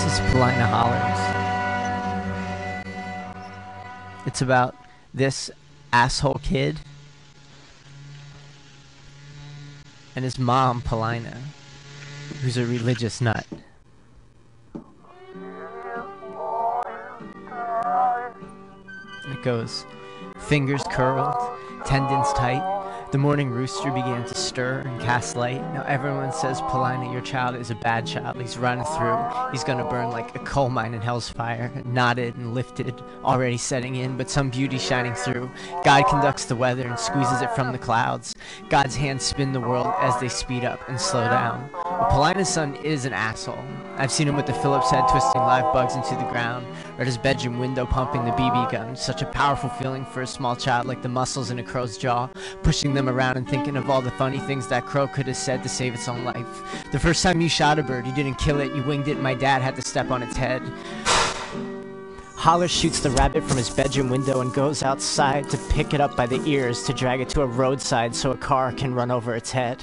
Paulina Hollers. It's about this asshole kid and his mom, Paulina, who's a religious nut. It goes, fingers curled, tendons tight, the morning rooster began to stir and cast light. Now everyone says, Paulina, your child is a bad child. He's running through. He's gonna burn like a coal mine in hell's fire. Knotted and lifted, already setting in, but some beauty shining through. God conducts the weather and squeezes it from the clouds. God's hands spin the world as they speed up and slow down. But Paulina's son is an asshole. I've seen him with the Phillips head twisting live bugs into the ground, or at his bedroom window pumping the BB gun. Such a powerful feeling for a small child like the muscles in a crow's jaw, pushing them them around and thinking of all the funny things that crow could have said to save its own life. The first time you shot a bird, you didn't kill it, you winged it, and my dad had to step on its head. Holler shoots the rabbit from his bedroom window and goes outside to pick it up by the ears to drag it to a roadside so a car can run over its head.